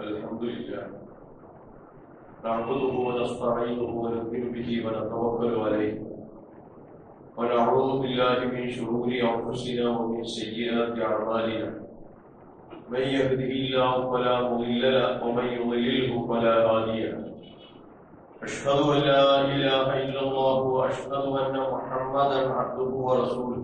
الحمد لله. نعبده ونستعينه ونؤمن به ونتوكل عليه. ونعوذ بالله من شرور أنفسنا ومن سيئات أعمالنا. من يهده الله فلا مضل له ومن يضلله فلا هادي له. أشهد أن لا إله إلا الله وأشهد أن محمدا عبده ورسوله.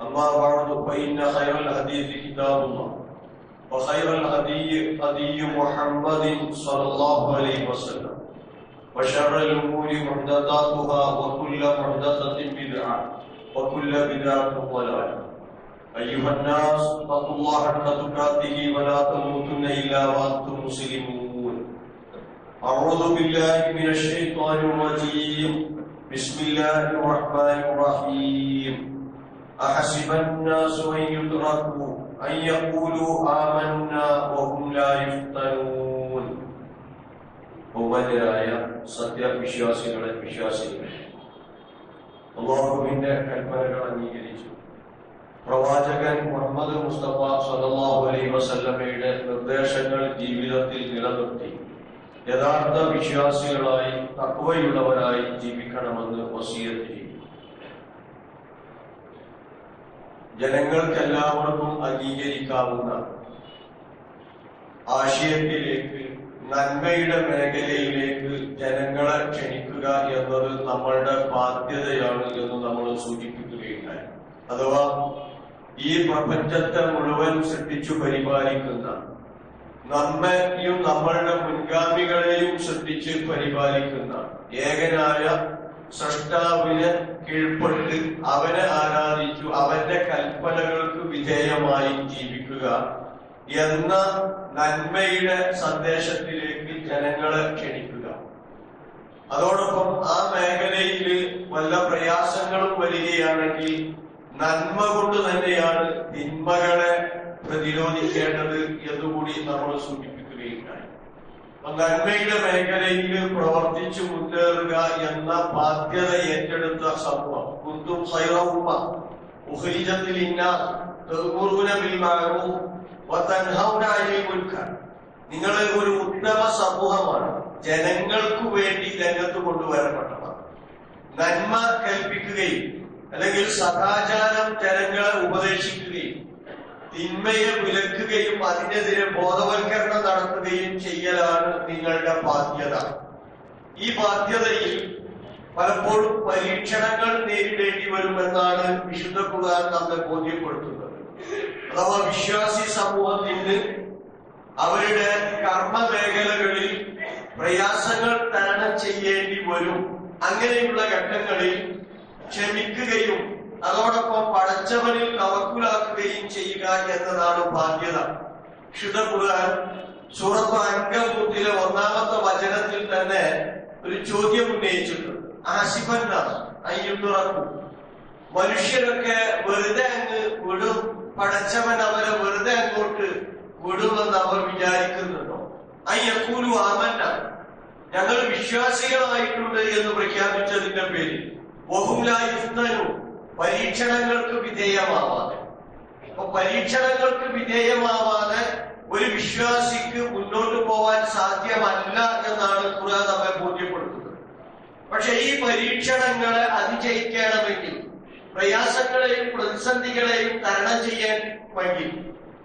أما بعد فإن خير الحديث كتاب الله وخير الهدي هدي محمد صلى الله عليه وسلم وشر الأمور محدثاتها وكل محدثة بدعة وكل بدعة ضلالة. أيها الناس اتقوا الله حق تقاته ولا تموتن إلا وأنتم مسلمون. أعوذ بالله من الشيطان الرجيم. بسم الله الرحمن الرحيم. أحسب الناس أن يتركوا أن يقولوا آمنا وهم لا يفتنون ബഹുമാന്യരായ സത്യവിശ്വാസികളെ വിശ്വാസികളെ അള്ളാഹുവിന്റെ കൽപ്പനകൾ അംഗീകരിച്ചു പ്രവാചകൻ മുഹമ്മദ് മുസ്തഫ സല്ലല്ലാഹു അലൈഹി വസല്ലമയുടെ നിർദ്ദേശങ്ങൾ ജീവിതത്തിൽ നിലനിർത്തി യഥാർത്ഥ വിശ്വാസികളായി തക്വയുള്ളവരായി ജീവിക്കണമെന്ന് വസീയത്ത് ജനങ്ങൾക്കെല്ലാവർക്കും അംഗീകരിക്കാവുന്ന ആശയത്തിലേക്ക് നന്മയുടെ മേഖലയിലേക്ക് ജനങ്ങളെ ക്ഷണിക്കുക എന്നത് നമ്മളുടെ ബാധ്യതയാണ് എന്ന് നമ്മൾ സൂചിപ്പിക്കുകയുണ്ടായി. അഥവാ ഈ പ്രപഞ്ചത്തെ മുഴുവൻ ശ്രദ്ധിച്ചു പരിപാലിക്കുന്ന നമ്മയും നമ്മളുടെ മുൻഗാമികളെയും ശ്രദ്ധിച്ച് പരിപാലിക്കുന്ന ഏകനായ സൃഷ്ടാവിനെ കീഴ്പ്പെട്ട് അവനെ ആരാധിച്ചു അവന്റെ കൽപ്പനകൾക്ക് വിധേയമായി ജീവിക്കുക എന്ന നന്മയുടെ സന്ദേശത്തിലേക്ക് ജനങ്ങളെ ക്ഷണിക്കുക. അതോടൊപ്പം ആ മേഖലയിൽ വല്ല പ്രയാസങ്ങളും വരികയാണെങ്കിൽ നന്മ കൊണ്ട് തന്നെയാണ് തിന്മകളെ പ്രതിരോധിക്കേണ്ടത് എന്നുകൂടി നമ്മൾ അപ്പൊ നന്മയുടെ മേഖലയിൽ പ്രവർത്തിച്ചു മുന്നേറുക എന്ന ബാധ്യത ഏറ്റെടുത്ത സമൂഹം. ഇന്ന നിങ്ങൾ ഒരു ഉത്തമ സമൂഹമാണ്. ജനങ്ങൾക്ക് വേണ്ടി രംഗത്ത് കൊണ്ടുവരപ്പെട്ടവർ. നന്മ കൽപ്പിക്കുകയും അല്ലെങ്കിൽ സദാചാരം ജനങ്ങളെ ഉപദേശിക്കുകയും തിന്മയെ വിലക്കുകയും അതിനെതിരെ ബോധവൽക്കരണം നടത്തുകയും ചെയ്യലാണ് നിങ്ങളുടെ ബാധ്യത. ഈ ബാധ്യതയിൽ പലപ്പോഴും പരീക്ഷണങ്ങൾ നേരിടേണ്ടി വരുമെന്നാണ് വിശുദ്ധ ഖുർആൻ നമ്മെ ബോധ്യപ്പെടുത്തുന്നത്. അഥവാ വിശ്വാസി സമൂഹത്തിന് അവരുടെ കർമ്മ മേഖലകളിൽ പ്രയാസങ്ങൾ തരണം ചെയ്യേണ്ടി വരും. അങ്ങനെയുള്ള ഘട്ടങ്ങളിൽ ക്ഷമിക്കുകയും അതോടൊപ്പം പടച്ചവനിൽ തവക്കുലാക്കുകയും ചെയ്യുക എന്നതാണ് ബാധ്യത ശുദ്ധ ഖുർആൻ സൂറത്ത് ഒന്നാമത്തെ വചനത്തിൽ തന്നെ ഒരു ചോദ്യം ഉന്നയിച്ചിട്ടുണ്ട്. അയ്യുറക്കും മനുഷ്യരൊക്കെ വെറുതെ അങ്ങ് വിടും. പടച്ചവൻ അവരെ വെറുതെ അങ്ങോട്ട് വിടുമെന്ന് അവർ വിചാരിക്കുന്നുണ്ടോ? അയ്യക്കൂലു ആമന്ന. ഞങ്ങൾ വിശ്വാസികളായിട്ടുണ്ട് എന്ന് പ്രഖ്യാപിച്ചതിന്റെ പേരിൽ. ബഹുലായുസ്തനു പരീക്ഷണങ്ങൾക്ക് വിധേയമാവാതെ. അപ്പൊ പരീക്ഷണങ്ങൾക്ക് വിധേയമാവാതെ ഒരു വിശ്വാസിക്ക് മുന്നോട്ട് പോവാൻ സാധ്യമല്ല എന്നാണ് ഖുർആൻ നമ്മെ ബോധ്യപ്പെടുത്തുന്നത്. പക്ഷെ ഈ പരീക്ഷണങ്ങളെ അതിജയിക്കണമെങ്കിൽ പ്രയാസങ്ങളെയും പ്രതിസന്ധികളെയും തരണം ചെയ്യാൻ വേണ്ടി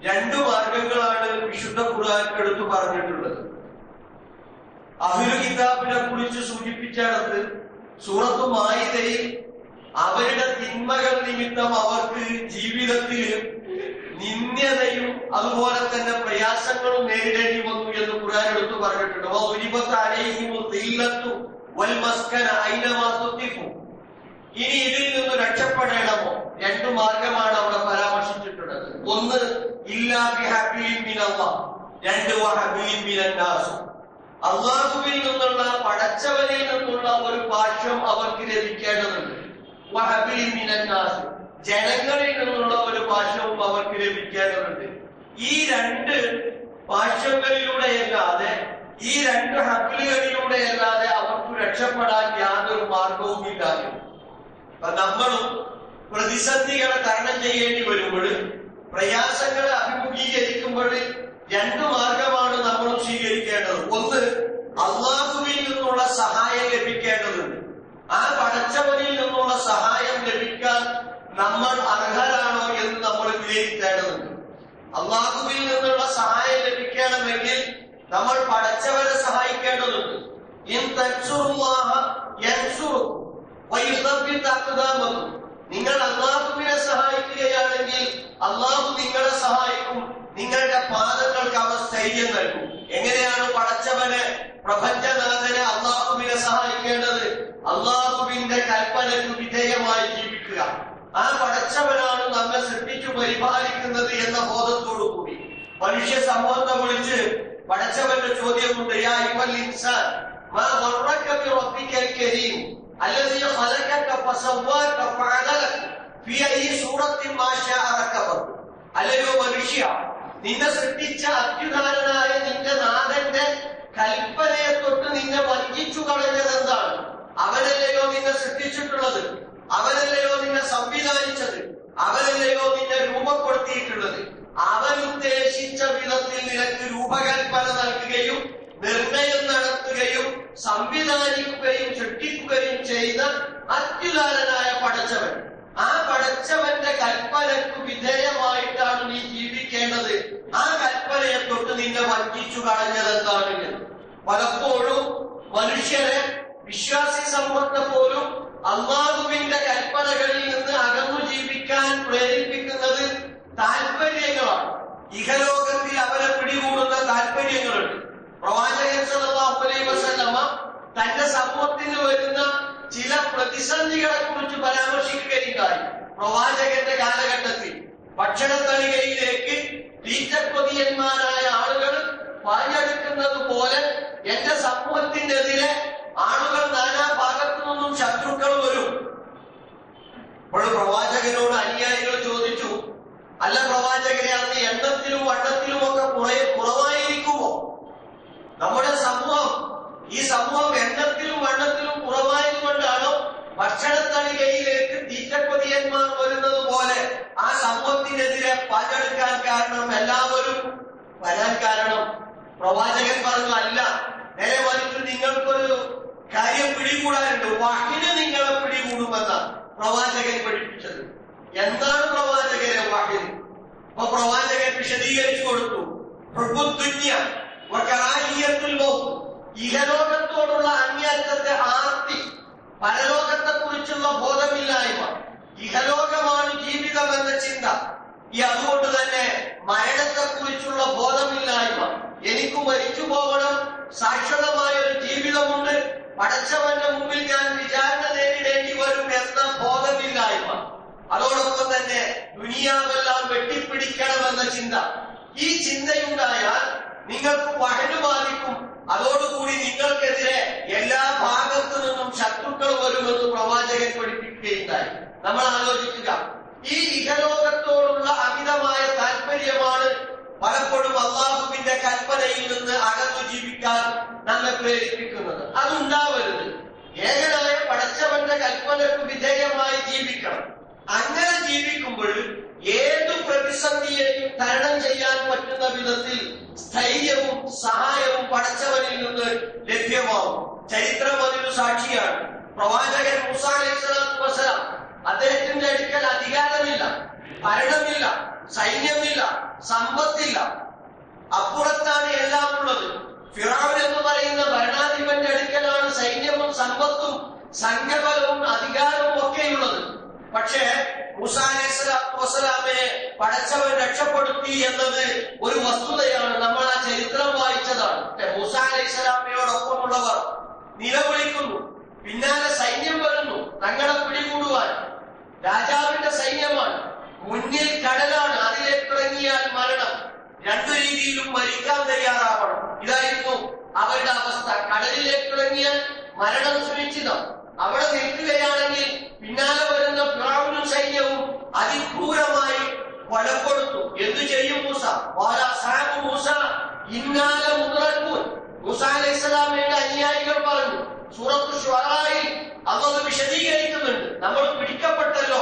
രണ്ടു മാർഗങ്ങളാണ് വിശുദ്ധ ഖുർആൻ എടുത്തു പറഞ്ഞിട്ടുള്ളത്. അഹുൽ കിതാബിനെ കുറിച്ച് സൂചിപ്പിച്ചിടത്ത് സൂറത്തു മായിതയിൽ അവരുടെ തിന്മകൾ നിമിത്തം അവർക്ക് ജീവിതത്തിൽ നിന്ദ്യതയും അതുപോലെ തന്നെ പ്രയാസങ്ങളും നേരിടേണ്ടി വന്നു എന്ന് ഖുർആൻ എടുത്തു പറഞ്ഞിട്ടുണ്ട്. ഇനി ഇതിൽ നിന്ന് രക്ഷപ്പെടണമോ? രണ്ടു മാർഗമാണ് അവിടെ പരാമർശിച്ചിട്ടുള്ളത്. ഒന്ന് രണ്ട് അള്ളാഹുവിൽ നിന്നുള്ള പടച്ചവനിൽ നിന്നുള്ള ഒരു ഭാഷ്യം അവർക്ക് ലഭിക്കേണ്ടതുണ്ട്. മിനന്നാസ്. ജനങ്ങളിൽ നിന്നുള്ള ഒരു പാശവും അവർക്ക് ലഭിക്കേണ്ടതുണ്ട് ഈ രണ്ട് ഭാഷ്യങ്ങളിലൂടെയല്ലാതെ ഈ രണ്ട് ഹബിലുകളിലൂടെയല്ലാതെ അവർക്ക് രക്ഷപ്പെടാൻ യാതൊരു മാർഗവും അപ്പൊ നമ്മളും പ്രതിസന്ധികളെ തരണം ചെയ്യേണ്ടി വരുമ്പോൾ പ്രയാസങ്ങളെ അഭിമുഖീകരിക്കുമ്പോൾ രണ്ട് മാർഗമാണ് നമ്മൾ സ്വീകരിക്കേണ്ടത്. ഒന്ന് അള്ളാഹുവിൽ നിന്നുള്ള സഹായം ലഭിക്കേണ്ടതുണ്ട്. ആ പടച്ചവനിൽ നിന്നുള്ള സഹായം ലഭിക്കാൻ നമ്മൾ അർഹരാണോ എന്ന് നമ്മൾ വിലയിരുത്തേണ്ടതുണ്ട്. അള്ളാഹുവിൽ നിന്നുള്ള സഹായം ലഭിക്കണമെങ്കിൽ നമ്മൾ പടച്ചവരെ സഹായിക്കേണ്ടതുണ്ട്. നിങ്ങൾ അള്ളാഹുവിനെ സഹായിക്കുകയാണെങ്കിൽ അള്ളാഹു നിങ്ങളെ സഹായിക്കും. നിങ്ങളുടെ പാദങ്ങൾക്ക് അവ സ്ഥൈര്യം നൽകും. എങ്ങനെയാണ് പഠിച്ചവനെ പ്രപഞ്ചനാഥനെ അള്ളാഹുവിനെ സഹായിക്കേണ്ടത്? അള്ളാഹുവിന്റെ കൽപ്പനയ്ക്ക് വിധേയമായി ജീവിക്കുക ആ പടച്ചവനാണ് നമ്മെ സൃഷ്ടിച്ചു പരിപാലിക്കുന്നത് എന്ന ബോധത്തോടു കൂടി മനുഷ്യ സമൂഹത്തെ വിളിച്ച് പടച്ചവന്റെ ചോദ്യമുണ്ട് യാ അയ്യുഹൽ ഇൻസാൻ മാ ഗർറക ബി റബ്ബിക്കൽ കരീം الذي خلقك فسواك فعدلك في أي سورة ما شاء ركبك അല്ലയോ മനുഷ്യ നിന്നെ സൃഷ്ടിച്ച അത്യുദാരനായ നിന്റെ നാഥന്റെ കൽപ്പനയെ തൊട്ട് നിന്നെ വഞ്ചിച്ചു കളഞ്ഞത് എന്താണ് അവനല്ലയോ നിന്നെ സൃഷ്ടിച്ചിട്ടുള്ളത്? അവനല്ലയോ നിന്നെ സംവിധാനിച്ചത്? അവനല്ലയോ നിന്നെ രൂപപ്പെടുത്തിയിട്ടുള്ളത്? അവൻ ഉദ്ദേശിച്ച വിധത്തിൽ നിനക്ക് രൂപകൽപ്പന നൽകുകയും നിർണയം നടത്തുകയും സംവിധാനിക്കുകയും സൃഷ്ടിക്കുകയും ചെയ്ത അത്യുദാരനായ പടച്ചവൻ. ആ പടച്ചവന്റെ കൽപ്പനക്ക് വിധേയമായിട്ടാണ് നീ ജീവിക്കേണ്ടത്. ആ കൽപ്പനയെ തൊട്ട് നിന്നെ വഞ്ചിച്ചു കളഞ്ഞത് എന്താണ് പലപ്പോഴും മനുഷ്യരെ വിശ്വാസി സമൂഹത്തെ പോലും അള്ളാഹുവിന്റെ കൽപ്പനകളിൽ നിന്ന് അകന്നു ജീവിക്കാൻ പ്രേരിപ്പിക്കുന്നത് താല്പര്യങ്ങളാണ് ഇഹലോകത്തിൽ അവരെ പിടികൂടുന്ന താല്പര്യങ്ങളുണ്ട് പ്രവാചകൻ അലൈഹി വസല്ലമ തന്റെ സമൂഹത്തിന് വരുന്ന ചില പ്രതിസന്ധികളെ കുറിച്ച് പരാമർശിക്കുകയുണ്ടായി. പ്രവാചകന്റെ കാലഘട്ടത്തിൽ ഭക്ഷണത്തളികയിലേക്ക് തീറ്റക്കൊതിയന്മാരായ ആളുകൾ പാഞ്ഞെടുക്കുന്നത് പോലെ എന്റെ സമൂഹത്തിനെതിരെ ആളുകൾ നാനാ ഭാഗത്തു നിന്നും ശത്രുക്കൾ വരും. അപ്പോൾ പ്രവാചകനോട് അനുയായികൾ ചോദിച്ചു അല്ല പ്രവാചകനെ അന്ന് എണ്ണത്തിലും വണ്ണത്തിലും ഒക്കെ കുറേ കുറവായിരിക്കുമോ? നമ്മുടെ സമൂഹം ഈ സമൂഹം എണ്ണത്തിലും വണ്ണത്തിലും കുറവായതുകൊണ്ടാണോ ഭക്ഷണത്തളികയിലേക്ക് തീറ്റപ്പതിയന്മാർ വരുന്നത് പോലെ ആ സമൂഹത്തിനെതിരെ പാഞ്ഞെടുക്കാൻ കാരണം എല്ലാവരും വരാൻ കാരണം? പ്രവാചകൻ പറഞ്ഞു അല്ല നേരെ മറിച്ച് നിങ്ങൾക്കൊരു കാര്യം പിടികൂടാനുണ്ട്. വഹിന് നിങ്ങളെ പിടികൂടുമെന്നാണ് പ്രവാചകൻ പഠിപ്പിച്ചത്. എന്താണ് പ്രവാചകരെ വഹിന് അപ്പൊ പ്രവാചകൻ വിശദീകരിച്ചു കൊടുത്തു. ഇഹലോകത്തോടുള്ള അങ്ങേയറ്റത്തെ ആർത്തി പരലോകത്തെ കുറിച്ചുള്ള ബോധമില്ലായ്മ ഇഹലോകമാണ് ജീവിതം എന്ന ചിന്ത. ഈ അതുകൊണ്ട് തന്നെ മരണത്തെ കുറിച്ചുള്ള ബോധമില്ലായ്മ. എനിക്ക് മരിച്ചു പോകണം. സാക്ഷരമായ ഒരു ജീവിതമുണ്ട്. പടച്ചവന്റെ മുമ്പിൽ ഞാൻ വിചാരണ നേരിടേണ്ടി വരും എന്ന ബോധമില്ലായ്മ. അതോടൊപ്പം തന്നെ ദുനിയാവെല്ലാം വെട്ടിപ്പിടിക്കണമെന്ന ചിന്ത. ഈ ചിന്തയുണ്ടായാൽ നിങ്ങൾക്ക് പഴു ബാധിക്കും. അതോടുകൂടി നിങ്ങൾക്കെതിരെ എല്ലാ ഭാഗത്തു നിന്നും ശത്രുക്കൾ വരുമെന്ന് പ്രവാചകൻ പഠിപ്പിക്കുകയുണ്ടായി. നമ്മൾ ആലോചിക്കുക. ഈ ഇഹലോകത്തോടുള്ള അമിതമായ താല്പര്യമാണ് പലപ്പോഴും അള്ളാഹുവിന്റെ കൽപ്പനയിൽ നിന്ന് അകന്നു ജീവിക്കാൻ നമ്മെ പ്രേരിപ്പിക്കുന്നത്. അതുണ്ടാവരുത്. ഏകനായ പടച്ചവന്റെ കൽപ്പനക്ക് വിധേയമായി ജീവിക്കണം. അങ്ങനെ ജീവിക്കുമ്പോൾ ഏതു പ്രതിസന്ധിയെയും തരണം ചെയ്യാൻ പറ്റുന്ന വിധത്തിൽ സ്ഥൈര്യവും സഹായവും പടച്ചവനിൽ നിന്ന് ലഭ്യമാവും. ചരിത്രം അതിനു സാക്ഷിയാണ്. പ്രവാചകൻ മുസാൻ അദ്ദേഹത്തിന്റെ അടുക്കൽ അധികാരമില്ല ഭരണമില്ല സൈന്യമില്ല സമ്പത്തില്ല. അപ്പുറത്താണ് എല്ലാം ഉള്ളത്. ഫിറാവ് എന്ന് പറയുന്ന ഭരണാധിപന്റെ അടുക്കലാണ് സൈന്യവും സമ്പത്തും സംഘബലവും അധികാരവും ഒക്കെയുള്ളത്. പക്ഷേ മൂസ അലൈഹി സ്വലാത്തു പടച്ചവൻ രക്ഷപ്പെടുത്തി എന്നത് ഒരു വസ്തുതയാണ്. നമ്മൾ ആ ചരിത്രം വായിച്ചതാണ്. മൂസ അലൈഹി സ്വലാമയോടൊപ്പമുള്ളവർ നിലവിളിക്കുന്നു. പിന്നാലെ സൈന്യം വരുന്നു. തങ്ങളെ പിടികൂടുവാൻ. രാജാവിന്റെ സൈന്യമാണ്. മുന്നിൽ കടലാണ് അതിലേക്ക് ഇറങ്ങിയാൽ മരണം. രണ്ടു രീതിയിലും മരിക്കാൻ തയ്യാറാവണം. ഇതായിരുന്നു അവരുടെ അവസ്ഥ. കടലിലേക്ക് ഇറങ്ങിയാൽ മരണം സുനിശ്ചിതം അവിടെ നിൽക്കുകയാണെങ്കിൽ പിന്നാലെ വരുന്ന ഫിറൗനും സൈന്യവും അതിക്രൂരമായി കൊലപ്പെടുത്തു എന്തു ചെയ്യും മൂസ? മൂസ ഇന്നാലെ മുതറക്കൂൻ മൂസ അലൈഹി സ്വലാമയുടെ അനുയായികൾ പറഞ്ഞു സൂറത്ത് ഷുറായിൽ അന്നത് വിശദീകരിക്കുന്നുണ്ട്. നമ്മൾ പിടിക്കപ്പെട്ടല്ലോ.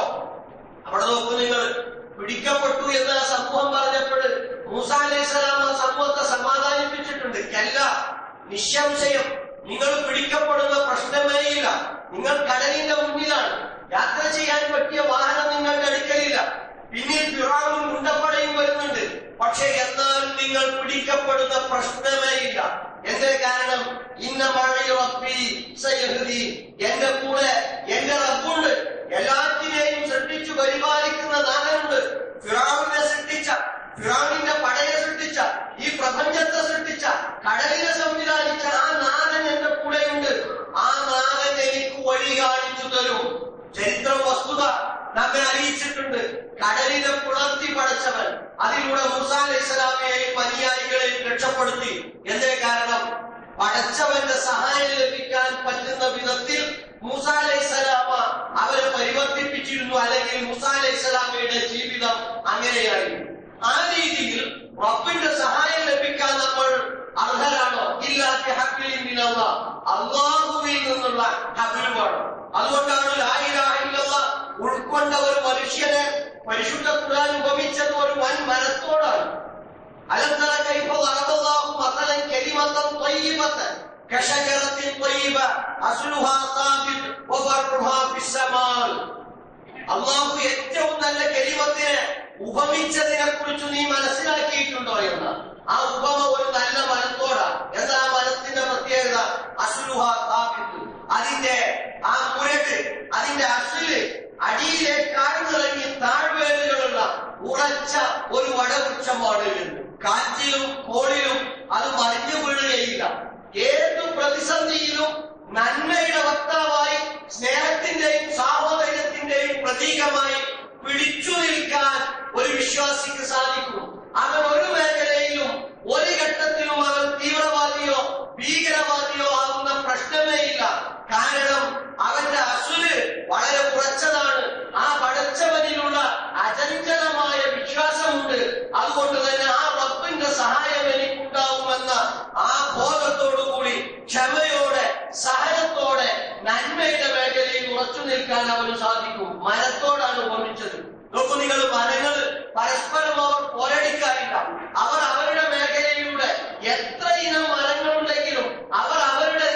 അവിടെ നോക്കൂ നിങ്ങൾ. പിടിക്കപ്പെട്ടു എന്ന് ആ സമൂഹം പറഞ്ഞപ്പോൾ മൂസ അലൈഹിസ്സലാം ആ സമൂഹത്തെ സമാധാനിപ്പിച്ചിട്ടുണ്ട്. അല്ല നിശംശയം. നിങ്ങൾ പിടിക്കപ്പെടുന്ന പ്രശ്നമേ ഇല്ല നിങ്ങൾ കടലിന്റെ മുന്നിലാണ്. യാത്ര ചെയ്യാൻ പറ്റിയ വാഹനം നിങ്ങളുടെ അടുക്കലില്ല. പിന്നീട് ഫിറാവും മുണ്ടപ്പടയും വരുന്നുണ്ട്. പക്ഷെ എന്നാലും നിങ്ങൾ പിടിക്കപ്പെടുന്ന പ്രശ്നമേ ഇല്ല. എന്തേ കാരണം? ഇന്ന മഴയുറപ്പി സയഹ്ദി എന്റെ കൂടെ എന്റെ റബ്ബുണ്ട്. എല്ലാത്തിനെയും സൃഷ്ടിച്ചു പരിപാലിക്കുന്ന നാഥനുണ്ട് ഫിറാവിനെ സൃഷ്ടിച്ച ഫിറാവിന്റെ പടയെ സൃഷ്ടിച്ച ഈ പ്രപഞ്ചത്തെ സൃഷ്ടിച്ച കടലിനെ സംവിധാനിച്ച ആ നാഥൻ എന്റെ കൂടെയുണ്ട്. ആ നാഥൻ എനിക്ക് വഴി കാണിച്ചു തരും. ചരിത്ര വസ്തുത. നമ്മെ അറിയിച്ചിട്ടുണ്ട്. കടലിനെ പുലർത്തി പടച്ചവൻ അതിലൂടെ മൂസ അനുയായികളെയും രക്ഷപ്പെടുത്തി. എന്തേ കാരണം? പടച്ചവന്റെ സഹായം ലഭിക്കാൻ പറ്റുന്ന വിധത്തിൽ മൂസ അവരെ പരിവർത്തിപ്പിച്ചിരുന്നു. അല്ലെങ്കിൽ മൂസ ജീവിതം അങ്ങനെയായിരുന്നു ആ രീതിയിൽ റബ്ബിന്റെ സഹായം ലഭിക്കാൻ നമ്മൾ അർഹരാണോ? ഇല്ലാത്ത ഹക്കിലില്ല അള്ളാഹുവിൽ നിന്നുള്ള ഹബിൽ അതുകൊണ്ടാണ് ഉൾക്കൊണ്ട ഒരു മനുഷ്യനെ പരിശുദ്ധ ഖുർആൻ ഉപമിച്ചത് ഒരു വൻ മരത്തോടാണ് ألم تر كيف ضرب الله مثلا كلمة طيبة كشجرة طيبة أصلها ثابت وفرعها في السماء അള്ളാഹു ഏറ്റവും നല്ല കെലിമത്തിനെ ഉപമിച്ചതിനെ കുറിച്ച് നീ മനസ്സിലാക്കിയിട്ടുണ്ടോ എന്ന് ആ ഉപമ ഒരു നല്ല മരത്തോടാണ് എന്താ ആ മരത്തിന്റെ പ്രത്യേകത അസുലുഹ സ്ഥാപിത്ത് അതിന്റെ ആ മുരട് അതിന്റെ അസുല് അടിയിലേക്ക് ആഴ്ന്നിറങ്ങി താഴ്വേലുകളുള്ള ഉറച്ച ഒരു വടവൃക്ഷമാണ് കാറ്റിലും കോളിലും അത് മറിഞ്ഞു വീഴുകയില്ല ഏതു പ്രതിസന്ധിയിലും നന്മയുടെ വക്താവായി സ്നേഹത്തിന്റെയും സാഹോദര്യത്തിന്റെയും പ്രതീകമായി പിടിച്ചു നിൽക്കാൻ ഒരു വിശ്വാസിക്ക് സാധിക്കും അവൻ ഒരു മേഖലയിലും ഒരു ഘട്ടത്തിലും അവൻ തീവ്രവാദിയോ ഭീകരവാദിയോ ആകുന്ന പ്രശ്നമേ ഇല്ല. കാരണം അവന്റെ അസുര് വളരെ കുറച്ചതാണ് ആ പടച്ചവനിലുള്ള അചഞ്ചലമായ വിശ്വാസമുണ്ട് അതുകൊണ്ട് തന്നെ ആ റബ്ബിന്റെ സഹായം എനിക്കുണ്ടാവുമെന്ന ആ ബോധത്തോടുകൂടി ക്ഷമയോടെ സഹനത്തോടെ നന്മയുടെ മേഖലയിൽ ഉറച്ചു നിൽക്കാൻ അവന് സാധിക്കും. മരത്തോടാണ് ഉപമിച്ചത്. നോക്കൂ നിങ്ങൾ മരങ്ങൾ പരസ്പരം അവർ പോരടിക്കാറില്ല. അവർ അവരുടെ മേഖലയിലൂടെ എത്ര ഇനം മരങ്ങളുണ്ടെങ്കിലും അവർ അവരുടെ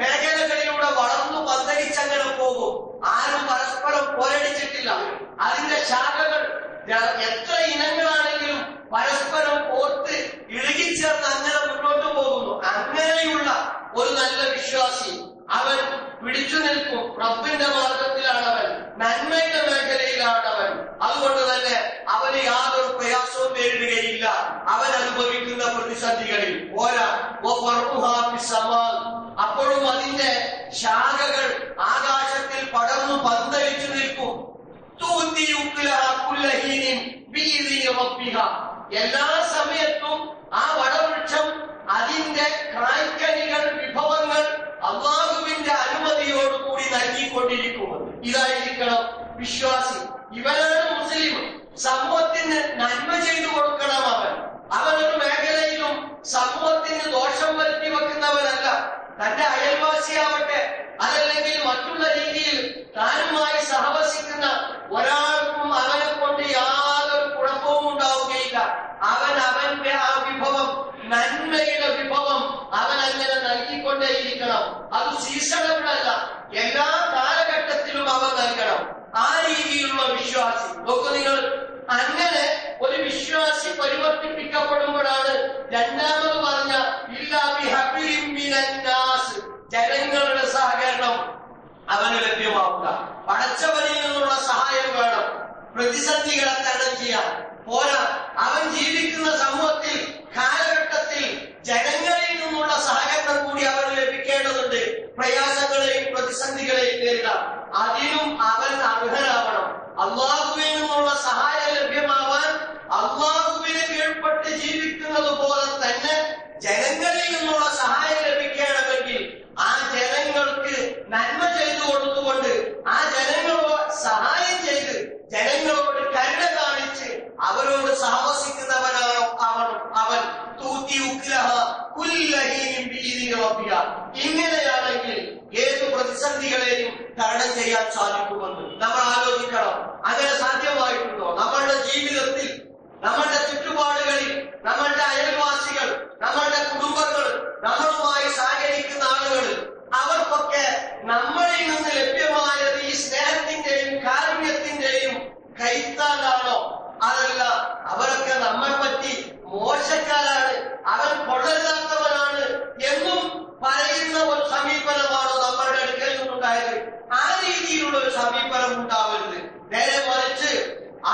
മേഖലകളിലൂടെ വളർന്നു പന്തലിച്ചങ്ങനെ പോകും. ആരും പരസ്പരം പോരടിച്ചിട്ടില്ല. അതിന്റെ ശാഖകൾ എത്ര ഇനങ്ങളാണെങ്കിലും പരസ്പരം കോർത്ത് ഇഴുകിച്ചേർന്ന് അങ്ങനെ മുന്നോട്ട് പോകുന്നു അങ്ങനെയുള്ള ഒരു നല്ല വിശ്വാസി അവൻ പിടിച്ചു നിൽക്കും. റബ്ബിന്റെ മാർഗത്തിലാണ് അവൻ. നന്മയുടെ മേഖലയിലാണ് അവൻ അതുകൊണ്ട് തന്നെ അവന് യാതൊരു പ്രയാസവും നേരിടുകയില്ല. അവൻ അനുഭവിക്കുന്ന പ്രതിസന്ധികളിൽ. പോരാ ഓ ഫർമുഹാ ഫിസ്സമാൻ. അപ്പോഴും അതിന്റെ ശാഖകൾ ആകാശത്തിൽ പടർന്നു പന്തലിച്ചു നിൽക്കും. എല്ലാ സമയത്തും ആ വടവൃക്ഷം അതിന്റെ കായ്ക്കനികൾ വിഭവങ്ങൾ അള്ളാഹുവിന്റെ അനുമതിയോടുകൂടി നൽകിക്കൊണ്ടിരിക്കുമെന്ന് ഇതായിരിക്കണം വിശ്വാസി. ഇവനാണ് മുസ്ലിം. സമൂഹത്തിന് നന്മ ചെയ്തു കൊടുക്കണം അവൻ. അവൻ ഒരു മേഖലയിലും സമൂഹത്തിന് ദോഷം വരുത്തി വെക്കുന്നവനല്ല. തന്റെ അയൽവാസിയാവട്ടെ അതല്ലെങ്കിൽ മറ്റുള്ള രീതിയിൽ താനുമായി സഹവസിക്കുന്ന ഒരാൾക്കും അവനെ കൊണ്ട് യാതൊരു കുഴപ്പവും ഉണ്ടാവുകയില്ല അവൻ അവന്റെ ആ വിഭവം നന്മയുടെ വിഭവം അവൻ അങ്ങനെ നൽകിക്കൊണ്ടേയിരിക്കണം സീസണബിൾ എല്ലാ കാലഘട്ടത്തിലും അവ നൽകണം. ആ രീതിയിലുള്ള വിശ്വാസി. നോക്കൂ നിങ്ങൾ അങ്ങനെ ഒരു വിശ്വാസി പരിവർത്തിപ്പിക്കപ്പെടുമ്പോഴാണ് രണ്ടാമത് പറഞ്ഞ. ജനങ്ങളുടെ സഹകരണം അവന് ലഭ്യമാവുക. പടച്ചവനിൽ നിന്നുള്ള സഹായം വേണം. പ്രതിസന്ധികളെ തരണം ചെയ്യാൻ. പോരാ. അവൻ ജീവിക്കുന്ന സമൂഹത്തിൽ കാലഘട്ടത്തിൽ ജനങ്ങളിൽ നിന്നുള്ള സഹകരണം കൂടി അവന് ലഭിക്കേണ്ടതുണ്ട്. പ്രയാസങ്ങളെയും പ്രതിസന്ധികളെയും നേരിടാം അതിനും അവൻ അർഹനാവണം. അള്ളാഹുവിൽ നിന്നുള്ള സഹായം ലഭ്യമാവാൻ അള്ളാഹുവിനെ കീഴ്പ്പെട്ട് ജീവിക്കുന്നത് പോലെ തന്നെ ജനങ്ങളിൽ നിന്നുള്ള സഹായം ലഭിക്കണമെങ്കിൽ ആ ജനങ്ങൾക്ക് നന്മ റബ്ബിഹ. ഇങ്ങനെയാണെങ്കിൽ ഏത് പ്രതിസന്ധികളെയും തരണം ചെയ്യാൻ സാധിക്കുമെന്ന് നമ്മൾ ആലോചിക്കണം. അങ്ങനെ സാധ്യമായിട്ടുണ്ടോ? നമ്മളുടെ ജീവിതത്തിൽ നമ്മളുടെ ചുറ്റുപാടുകളിൽ നമ്മളുടെ അയൽവാസികൾ നമ്മളുടെ കുടുംബങ്ങൾ നമ്മളുമായി സഹകരിക്കുന്ന ആളുകൾ അവർക്കൊക്കെ നമ്മളിൽ നിന്ന് ലഭ്യമായത് ഈ സ്നേഹത്തിന്റെയും കാരുണ്യത്തിന്റെയും കൈത്താലാണോ? അതല്ല അവരൊക്കെ നമ്മെ പറ്റി മോശക്കാരാണ്. അവൻ കൊള്ളരുതാത്തവനാണ് എന്നും പറയുന്ന ഒരു സമീപനമാണോ നമ്മളുടെ അടുക്കൽ നിന്നുണ്ടായത്. ആ രീതിയിലുള്ള ഒരു സമീപനം ഉണ്ടാവരുത്. നേരെ മറിച്ച്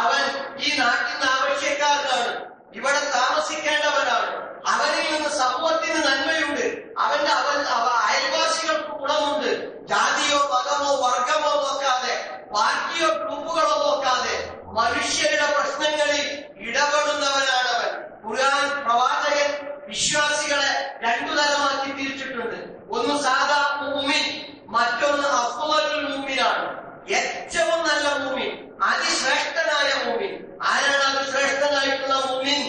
അവൻ ഈ നാട്ടിന്റെ ആവശ്യക്കാരനാണ് ഇവിടെ താമസിക്കേണ്ടവനാണ്. അവനിൽ നിന്ന് സമൂഹത്തിന് നന്മയുണ്ട്. അവന്റെ അവൻ അവ അയൽവാസികൾക്ക് ഗുണമുണ്ട്. ജാതിയോ മതമോ വർഗമോ നോക്കാതെ പാർട്ടിയോ ഗ്രൂപ്പുകളോ നോക്കാതെ മനുഷ്യരുടെ പ്രശ്നങ്ങളിൽ ഇടപെടുന്നവനാണ് അവൻ ഖുർആൻ പ്രവാചകൻ വിശ്വാസികളെ രണ്ടു തരമാക്കി തിരിച്ചിട്ടുണ്ട് ഒന്ന് സാധാ മൂമിൻ മറ്റൊന്ന് അഫ്വലുൽ മൂമിനാണ് ഏറ്റവും നല്ല മൂമിൻ അതിശ്രേഷ്ഠനായ മൂമിൻ ആരാണ് അതിശ്രേഷ്ഠനായിട്ടുള്ള മൂമിൻ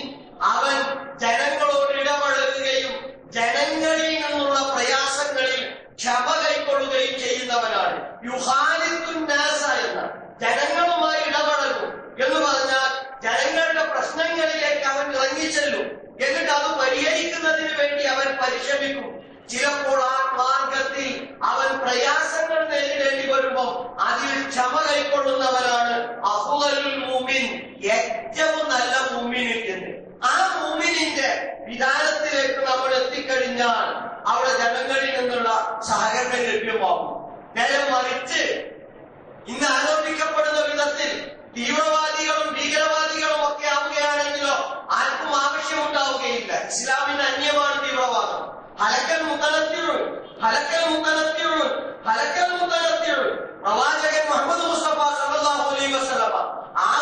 അവൻ ജനങ്ങളോട് ഇടപഴകുകയും ജനങ്ങളിൽ നിന്നുള്ള പ്രയാസങ്ങളിൽ ക്ഷമ കൈക്കൊള്ളുകയും ചെയ്യുന്നവനാണ് യുഹാലിത്തുന്നാസ എന്ന ജനങ്ങളുമായി ഇടപഴകും എന്ന് പറഞ്ഞാൽ ജനങ്ങളുടെ പ്രശ്നങ്ങളിലേക്ക് അവൻ ഇറങ്ങിച്ചെല്ലും എന്നിട്ട് അത് പരിഹരിക്കുന്നതിന് വേണ്ടി അവൻ പരിശ്രമിക്കും ചിലപ്പോൾ ആ മാർഗത്തിൽ അവൻ പ്രയാസങ്ങൾ നേരിടേണ്ടി വരുമ്പോൾ അതിൽ ക്ഷമ കൈക്കൊള്ളുന്നവനാണ് അഫുദലുൽ മൂമിൻ ഏറ്റവും നല്ല മൂമിനിൽ എന്ന് ആ മൂമിനിന്റെ വിധാനത്തിലേക്ക് നമ്മൾ എത്തിക്കഴിഞ്ഞാൽ അവിടെ ജനങ്ങളിൽ നിന്നുള്ള സഹകരണം ലഭ്യമാകും നേരെ മറിച്ച് ഇന്ന് ആരോപിക്കപ്പെടുന്ന വിധത്തിൽ തീവ്രവാദികളും ഭീകരവാദികളും ഒക്കെ ആവുകയാണെങ്കിലോ ആർക്കും ആവശ്യമുണ്ടാവുകയില്ല. ഇസ്ലാമിന് അന്യമാണ് തീവ്രവാദം. ഹലക്കൽ മുത്തലത്തിഴുൾ ഹലക്കൽ മുത്തലത്തിഴുൾ ഹലക്കൽ മുത്തലത്തിഴുൾ പ്രവാചകൻ മുഹമ്മദ് മുസ്തഫ സല്ലല്ലാഹു അലൈഹി വസല്ലമ ആവർത്തിച്ച്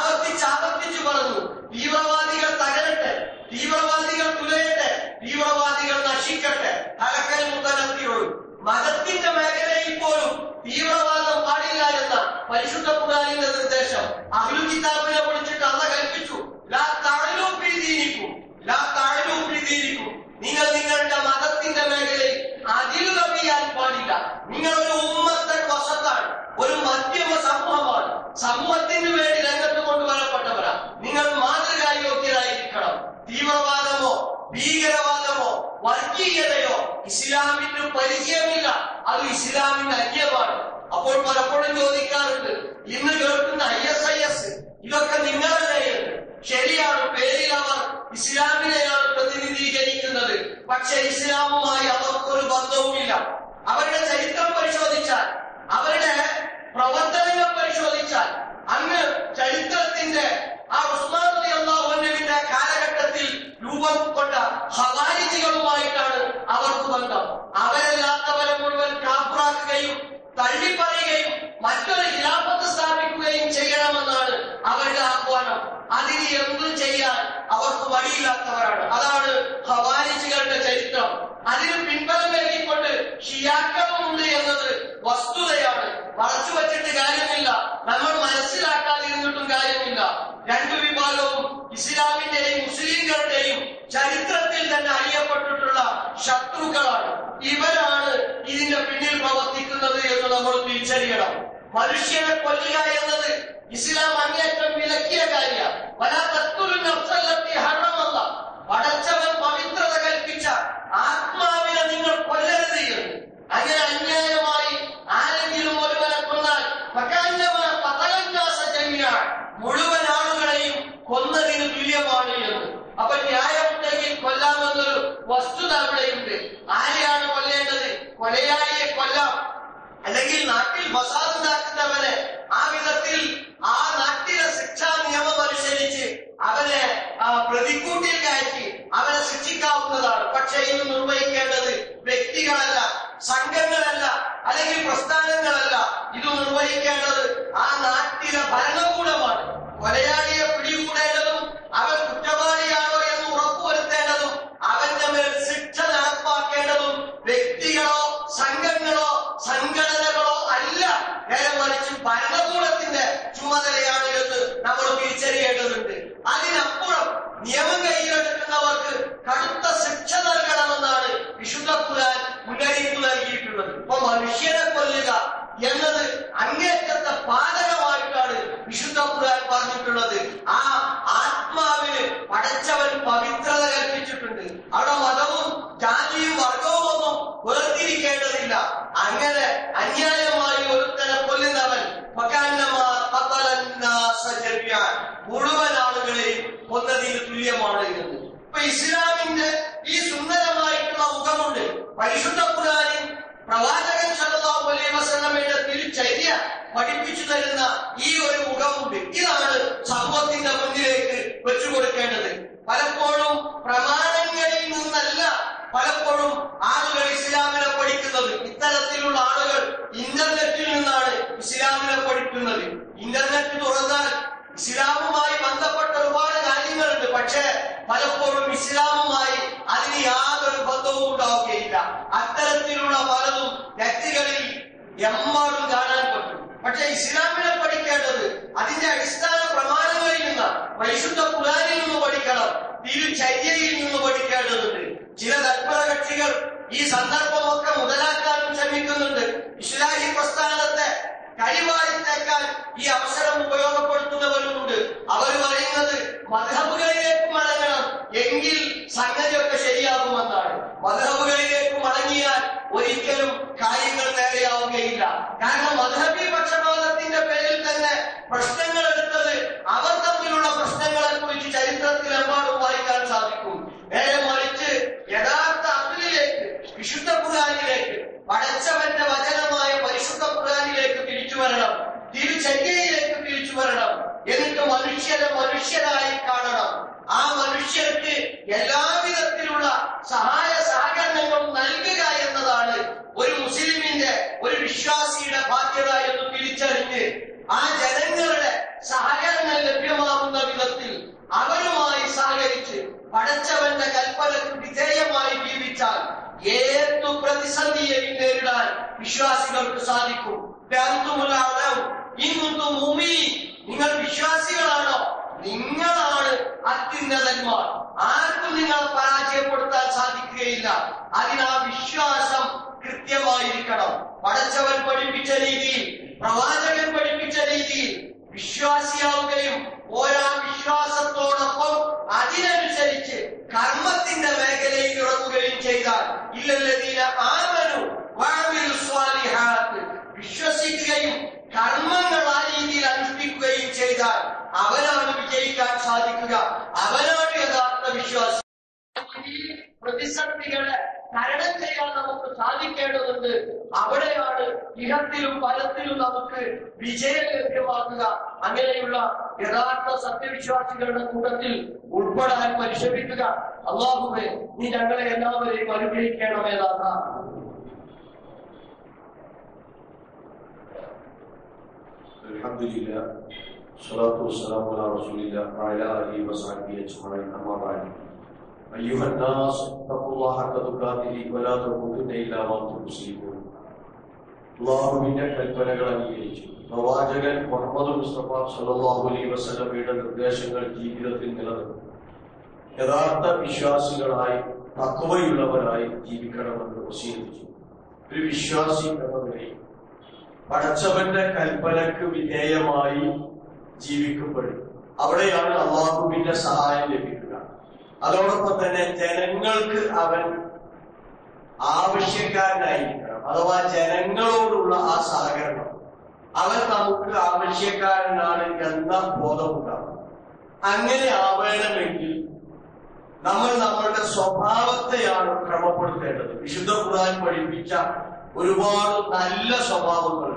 മതത്തിന്റെ മേഖലയിൽ പോലും തീവ്രവാദം പാടില്ല എന്ന പരിശുദ്ധ ഖുർആനിന്റെ നിർദ്ദേശം അഹ്ലു കിതാബിനെ വിളിച്ചിട്ട് അല്ല കൽപ്പിച്ചു. ലാ താഴ്ലു പ്രീതിയിരിക്കും ലാ താഴ്ലു പ്രീതിയിരിക്കും നിങ്ങൾ നിങ്ങളുടെ മതത്തിന്റെ മേഖലയിൽ അതിൽ കവിയാൻ പാടില്ല. നിങ്ങൾ ഒരു ഉമ്മത്തൻ വശത്താണ് ഒരു മധ്യമ സമൂഹമാണ്. സമൂഹത്തിന് വേണ്ടി രംഗത്ത് കൊണ്ടുവരപ്പെട്ടവരാ. നിങ്ങൾ മാതൃകായോഗ്യരായിരിക്കണം. തീവ്രവാദമോ ഭീകരവാദമോ വർഗീയതയോ ഇസ്ലാമിന് പരിചയമില്ല. അത് ഇസ്ലാമിന് അന്യമാണ്. അപ്പോൾ പലപ്പോഴും ചോദിക്കാറുണ്ട് ഇന്ന് കേൾക്കുന്ന ഐ എസ് ഐ എസ് ഇതൊക്കെ നിങ്ങളുടെ എന്ന് ശരിയാണ് പേരിൽ അവർ ഇസ്ലാമിനെയാണ് പ്രതിനിധീകരിക്കുന്നത്. പക്ഷെ ഇസ്ലാമുമായി അവർക്കൊരു ബന്ധവുമില്ല. അവരുടെ ചരിത്രം പരിശോധിച്ചാൽ അവരുടെ പ്രവർത്തനങ്ങൾ പരിശോധിച്ചാൽ അന്ന് ചരിത്രത്തിന്റെ ആ ഉസ്മാൻ അള്ളാഹുവിന്റെ കാലഘട്ടത്തിൽ രൂപം കൊണ്ട ഹവാരിജികളുമായിട്ടാണ് അവർക്ക് ബന്ധം. അവരല്ലാത്തവരെ മുഴുവൻ കാപ്പറാക്കുകയും തള്ളിപ്പറയുകയും മറ്റൊരു ഖിലാഫത്ത് സ്ഥാപിക്കുകയും ആഹ്വാനം അതിന് എന്തും ചെയ്യാൻ അവർക്ക് വഴിയില്ലാത്തവരാണ്. അതാണ് ഹവാരിജികളുടെ ചരിത്രം. അതിന് പിൻബലം നൽകിക്കൊണ്ട് ഷിയാക്കളുമുണ്ട് എന്നത് വസ്തുതയാണ്. മറച്ചു വച്ചിട്ട് കാര്യമില്ല. നമ്മൾ മനസ്സിലാക്കാതിരുന്നിട്ടും കാര്യമില്ല. രണ്ടു വിഭാഗവും ഇസ്ലാമിന്റെയും മുസ്ലിങ്ങളുടെയും ചരിത്രത്തിൽ തന്നെ അറിയപ്പെട്ടിട്ടുള്ള ശത്രുക്കളാണ്. ഇവരാണ് ഇതിന്റെ പിന്നിൽ പ്രവർത്തിക്കുന്നത് എന്ന് നമ്മൾ തിരിച്ചറിയണം. മനുഷ്യനെ കൊല്ലുക എന്നത് ഇസ്ലാം അങ്ങേറ്റം വിലക്കിയ കാര്യ ഹരണമല്ല പടച്ചവൻ പവിത്രത കൽപ്പിച്ച ആത്മാവിനെ നിങ്ങൾ കൊല്ലരുത് എന്ന് അങ്ങനെ അന്യായമായി ആരെങ്കിലും ഒരുവനെ കൊന്നാൽ ഫകാന്നമാ ഖതലന്നാസ ജമീഅ. മുഴുവൻ ആളുകളെയും കൊന്നതിന് തുല്യമാണ് എന്ന് അപ്പൊ ന്യായമുണ്ടെങ്കിൽ കൊല്ലാമെന്നൊരു വസ്തുത അവിടെയുണ്ട് ആരെയാണ് കൊല്ലേണ്ടത് കൊലയാളിയെ കൊല്ലാം അല്ലെങ്കിൽ നാട്ടിൽ ഫസാദുണ്ടാക്കുന്നവനെ ആ വിധത്തിൽ ആ നാട്ടിലെ ശിക്ഷാ നിയമം അനുസരിച്ച് അവനെ ആ, പ്രതിക്കൂട്ടിൽ കയറ്റി അവനെ ശിക്ഷിക്കാവുന്നതാണ് പക്ഷെ ഇത് നിർവഹിക്കേണ്ടത് വ്യക്തികളല്ല സംഘങ്ങളല്ല അല്ലെങ്കിൽ പ്രസ്ഥാനങ്ങളല്ല ഇത് നിർവഹിക്കേണ്ടത് ആ നാട്ടിലെ ഭരണകൂടമാണ് കൊലയാളിയെ പിടികൂടേണ്ടതും അവൻ കുറ്റവാളിയാണോ എന്ന് ഉറപ്പുവരുത്തേണ്ടതും അവന്റെ മേൽ ശിക്ഷ നടപ്പാക്കേണ്ടതും വ്യക്തികളോ സംഘങ്ങളോ സംഘടനകളോ അല്ല നേരെ മറിച്ച് ഭരണകൂടത്തിന്റെ ചുമതലയാണ് എന്ന് നമ്മൾ തിരിച്ചറിയേണ്ടതുണ്ട് അതിനപ്പുറം പടച്ചവൻ പവിത്രത കൽപ്പിച്ചിട്ടുണ്ട് അവിടെ മതവും ജാതിയും വർഗവും ഒന്നും വേർതിരിക്കേണ്ടതില്ല അങ്ങനെ ഇസ്ലാമുമായി ബന്ധപ്പെട്ട ഒരുപാട് കാര്യങ്ങളുണ്ട്. പക്ഷേ പലപ്പോഴും ഇസ്ലാമുമായി അതിന് യാതൊരു ബന്ധവും ഉണ്ടാവുകയില്ല. അത്തരത്തിലുള്ള പലതും വ്യക്തികളിൽ എമ്മാടും കാണാൻ പറ്റും. പക്ഷെ ഇസ്ലാമിനെ പഠിക്കേണ്ടത് അതിന്റെ അടിസ്ഥാന പ്രമാണങ്ങളിൽ നിന്ന് പരിശുദ്ധ പുരാനിൽ നിന്ന് പഠിക്കണം. തിരുചര്യയിൽ നിന്ന് പഠിക്കേണ്ടതുണ്ട്. ചില തൽപര കക്ഷികൾ ഈ സന്ദർഭമൊക്കെ മുതലാക്കാനും ശ്രമിക്കുന്നുണ്ട്. ഇസ്ലാഹി പ്രസ്ഥാനത്തെ കരിവാരിത്തേക്കാൻ ഈ അവസരം ഉപയോഗപ്പെടുത്തുന്നവരുമുണ്ട്. അവർ പറയുന്നത് മധബുകളിലേക്ക് മടങ്ങണം എങ്കിൽ സംഗതിയൊക്കെ ശരിയാകുമെന്നാണ്. മധബുകളിലേക്ക് മടങ്ങിയാൽ ഒരിക്കലും കാര്യങ്ങൾ നേരെയാവുകയില്ല. കാരണം മധബി പക്ഷപാതത്തിന്റെ പേരിൽ തന്നെ പ്രശ്നങ്ങൾ എടുത്തത് അവർ തമ്മിലുള്ള പ്രശ്നങ്ങളെ കുറിച്ച് ചരിത്രത്തിലെമ്പാടും വായിക്കാൻ സാധിക്കും. നേരെ മറിച്ച് യഥാർത്ഥ അതിലേക്ക് വിശുദ്ധ ഖുർആനിലേക്ക് പടച്ചവന്റെ വചനമായ പരിശുദ്ധ ഖുർആനിലേക്ക് തിരിച്ചു വരണം. തിരുചര്യയിലേക്ക് തിരിച്ചു വരണം. എന്നിട്ട് മനുഷ്യരെ മനുഷ്യരായി കാണണം. ആ മനുഷ്യർക്ക് എല്ലാവിധത്തിലുള്ള സഹായ സഹകരണങ്ങളും നൽകുക എന്നതാണ് ഒരു മുസ്ലിമിന്റെ ഒരു വിശ്വാസിയുടെ ബാധ്യത എന്ന് തിരിച്ചറിഞ്ഞ് ആ ജനങ്ങളുടെ സഹകരണം ലഭ്യമാകുന്ന വിധത്തിൽ അവരുമായി സഹകരിച്ച് പടച്ചവന്റെ കൽപ്പനക്ക് വിധേയമായി ജീവിച്ചാൽ ഏതു പ്രതിസന്ധിയെയും നേരിടാൻ വിശ്വാസികൾക്ക് സാധിക്കും. ഇന്നും ഭൂമി നിങ്ങൾ വിശ്വാസികളാണോ? നിങ്ങളാണ് അത്യുന്നതന്മാർ. ആർക്കും നിങ്ങളെ പരാജയപ്പെടുത്താൻ സാധിക്കുകയില്ല. അതിനാ വിശ്വാസം കൃത്യമായിരിക്കണം. പടച്ചവൻ പഠിപ്പിച്ച രീതിയിൽ പ്രവാചകൻ പഠിപ്പിച്ച രീതിയിൽ വിശ്വാസിയാവുകയും ഓരോ വിശ്വാസത്തോടൊപ്പം അതിനനുസരിച്ച് കർമ്മത്തിന്റെ മേഖലയിൽ ഇറങ്ങുകയും ചെയ്താൽ ഇല്ലല്ലതീന ആമനു വിശ്വസിക്കുകയും കർമ്മങ്ങൾ ആ രീതിയിൽ അനുഷ്ഠിക്കുകയും ചെയ്താൽ അവനാണ് വിജയിക്കാൻ സാധിക്കുക. അവനാണ് യഥാർത്ഥ വിശ്വാസം. പ്രതിസന്ധികളെ തരണം ചെയ്യാൻ നമുക്ക് സാധിക്കേണ്ടതുണ്ട്. അവിടെയാണ് ഇഹത്തിലും ഫലത്തിലും നമുക്ക് വിജയം ലഭ്യമാക്കുക അങ്ങനെയുള്ള യഥാർത്ഥ സത്യവിശ്വാസികളുടെ കൂട്ടത്തിൽ ഉൾപ്പെടാൻ പരിശ്രമിക്കുക. അള്ളാഹുബെ നീ ഞങ്ങളെ എല്ലാവരെയും അനുഗ്രഹിക്കണമെന്നാണ് الحمد لله والصلاة والسلام على رسول الله وعلى آله وصحبه أجمعين أما بعد أيها الناس اتقوا الله حق تقاته ولا تموتن إلا وأنتم مسلمون അള്ളാഹുവിന്റെ കൽപ്പനകൾ അംഗീകരിച്ചു പ്രവാചകൻ മുഹമ്മദ് മുസ്തഫ സല്ലല്ലാഹു അലൈഹി വസല്ലമയുടെ നിർദ്ദേശങ്ങൾ ജീവിതത്തിൽ നിലനിർത്തും യഥാർത്ഥ വിശ്വാസികളായി തത്വയുള്ളവരായി ജീവിക്കണമെന്ന് വസീകരിച്ചു ഒരു വിശ്വാസി എന്ന നിലയിൽ പടച്ചവന്റെ കൽപ്പനക്ക് വിധേയമായി ജീവിക്കപ്പെടും. അവിടെയാണ് അള്ളാഹുവിന്റെ സഹായം ലഭിക്കുക. അതോടൊപ്പം തന്നെ ജനങ്ങൾക്ക് അവൻ ആവശ്യക്കാരനായിരിക്കണം. അഥവാ ജനങ്ങളോടുള്ള ആ സഹകരണം. അവൻ നമുക്ക് ആവശ്യക്കാരനാണ് എന്ന ബോധമുണ്ടാകും. അങ്ങനെ ആവേണമെങ്കിൽ നമ്മൾ നമ്മളുടെ സ്വഭാവത്തെയാണ് ക്രമപ്പെടുത്തേണ്ടത്. വിശുദ്ധ ഖുർആൻ പഠിപ്പിച്ച ഒരുപാട് നല്ല സ്വഭാവങ്ങൾ.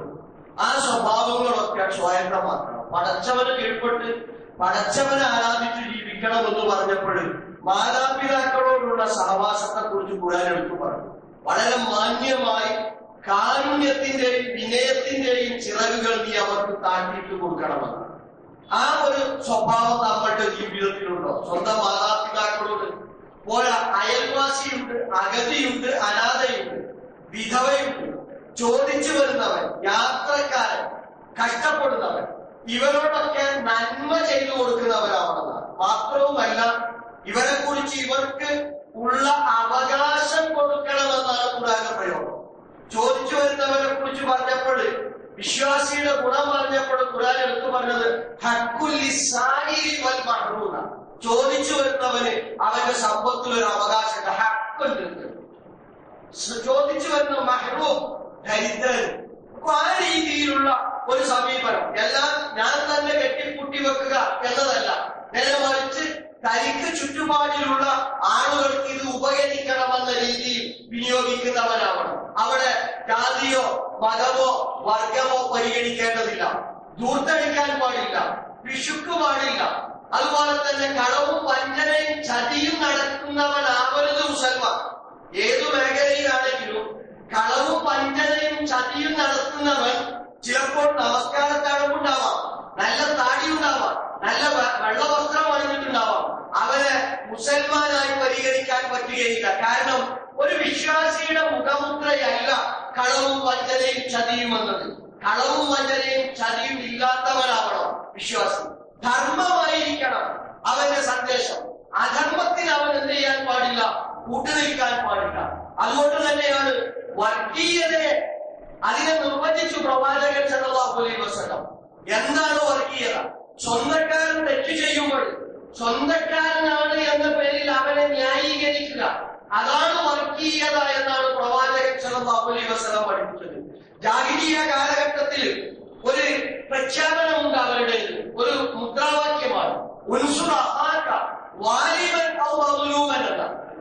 ആ സ്വഭാവങ്ങളൊക്കെ സ്വായത്തമാക്കണം പടച്ചവന് കീഴ്പ്പെട്ട് പടച്ചവനെ ആരാധിച്ച് ജീവിക്കണം എന്ന് പറഞ്ഞപ്പോൾ മാതാപിതാക്കളോടുള്ള സഹവാസത്തെ കുറിച്ച് ഖുർആൻ എടുത്തു പറഞ്ഞു. വളരെ മാന്യമായി കാരുണ്യത്തിന്റെയും വിനയത്തിന്റെയും ചിറകുകൾ നീ അവർക്ക് താഴ്ത്തിയിട്ട് കൊടുക്കണമെന്ന് ആ ഒരു സ്വഭാവം നമ്മളുടെ ജീവിതത്തിലുണ്ടോ? സ്വന്തം മാതാപിതാക്കളോട് പോലെ അയൽവാസിയുണ്ട് അഗതിയുണ്ട് അനാഥയുണ്ട്. വിധവയുണ്ട് ചോദിച്ചു വരുന്നവൻ യാത്രക്കാരൻ കഷ്ടപ്പെടുന്നവൻ ഇവരോടൊക്കെ നന്മ ചെയ്തു കൊടുക്കുന്നവരാണെന്ന്. മാത്രവുമല്ല ഇവരെ കുറിച്ച് ഇവർക്ക് ഉള്ള അവകാശം കൊടുക്കണമെന്നാണ് കൂടാതെ പ്രയോഗം. ചോദിച്ചു വരുന്നവരെ കുറിച്ച് പറഞ്ഞപ്പോൾ വിശ്വാസിയുടെ ഗുണം പറഞ്ഞപ്പോൾ ഖുർആൻ എടുത്തു പറഞ്ഞത് ഹക്കുല്ലി സായിരി വൽ മഹ്റൂന. ചോദിച്ചു വരുന്നവന് അവന്റെ സമ്പത്തിൽ ഒരു അവകാശം ഹക്കുണ്ട് ചോദിച്ചു വരുന്ന മഹബൂബ് ദരിദ്രൻ ആ രീതിയിലുള്ള ഒരു സമീപനം. എല്ലാം ഞാൻ തന്നെ കെട്ടിപ്പൂട്ടി വെക്കുക എന്നതല്ല. നേരെ മറിച്ച് തനിക്ക് ചുറ്റുപാടിലുള്ള ആളുകൾക്ക് ഇത് ഉപകരിക്കണമെന്ന രീതിയിൽ വിനിയോഗിക്കുന്നവനാവണം അവിടെ ജാതിയോ മതമോ വർഗമോ പരിഗണിക്കേണ്ടതില്ല. ദൂർത്തടിക്കാൻ പാടില്ല. വിഷുക്ക് പാടില്ല. അതുപോലെ തന്നെ കളവും വഞ്ചനയും ചതിയും നടക്കുന്നവനാവരുത് മുസൽമാൻ. ഏതു മേഖലയിലാണെങ്കിലും കളവും വഞ്ചനയും ചതിയും നടത്തുന്നവൻ ചിലപ്പോൾ നമസ്കാരത്തടവുണ്ടാവാം നല്ല താടി ഉണ്ടാവാം നല്ല വെള്ളവസ്ത്രം അണിഞ്ഞിട്ടുണ്ടാവാം. അവനെ മുസൽമാനായി പരിഗണിക്കാൻ പറ്റുകയില്ല. കാരണം ഒരു വിശ്വാസിയുടെ മുഖമുദ്രയല്ല കളവും വഞ്ചനയും ചതിയും എന്നത് കളവും വഞ്ചനയും ചതിയും ഇല്ലാത്തവനാവണം വിശ്വാസി. ധർമ്മമായിരിക്കണം അവന്റെ സന്ദേശം. അധർമ്മത്തിന് അവൻ എന്ത് ചെയ്യാൻ പാടില്ല? കൂട്ടുനിൽക്കാൻ പാടില്ല. അതുകൊണ്ട് തന്നെയാണ് വർഗീയതയെ അതിനെ നിർവചിച്ചു പ്രവാചകൻ അലൈഹി വസല്ലം. എന്താണ് വർഗീയത? സ്വന്തക്കാരൻ തെറ്റ് ചെയ്യുമ്പോൾ സ്വന്തക്കാരനാണ് എന്ന പേരിൽ അവനെ ന്യായീകരിക്കുക. അതാണ് വർഗീയത എന്നാണ് പ്രവാചകൻ അലൈഹി വസല്ലം പഠിപ്പിച്ചത്. ജാഹിലിയ കാലഘട്ടത്തിൽ ഒരു പ്രഖ്യാപനമുണ്ട് അവരുടെ ഒരു മുദ്രാവാക്യമാണ്. ഉൻസുർ ഔ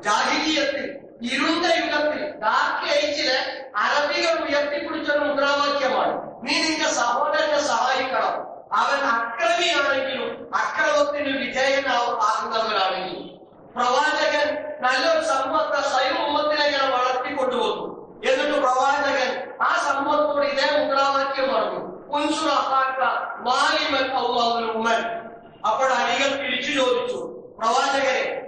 ജാഹിലിയത്തിൽ ഇരുണ്ട യുഗത്തിൽ ഡാർക്ക് ഏജിലെ അറബികൾ ഉയർത്തിപ്പിടിച്ച ഒരു മുദ്രാവാക്യമാണ്. നീ നിന്റെ സഹോദരനെ സഹായിക്കണം. അവൻ അക്രമിയാണെങ്കിലും അക്രമത്തിന് വിധേയനാകുന്നവരാണെങ്കിലും പ്രവാചകൻ നല്ലൊരു സമ്പത്ത് സ്വയം ഉമ്മത്തിനെ ഇങ്ങനെ വളർത്തിക്കൊണ്ടുവന്നു. എന്നിട്ട് പ്രവാചകൻ ആ സമ്പത്തോട് ഇതേ മുദ്രാവാക്യം പറഞ്ഞു. അപ്പോൾ അടികൾ തിരിച്ചു ചോദിച്ചു പ്രവാചകരെ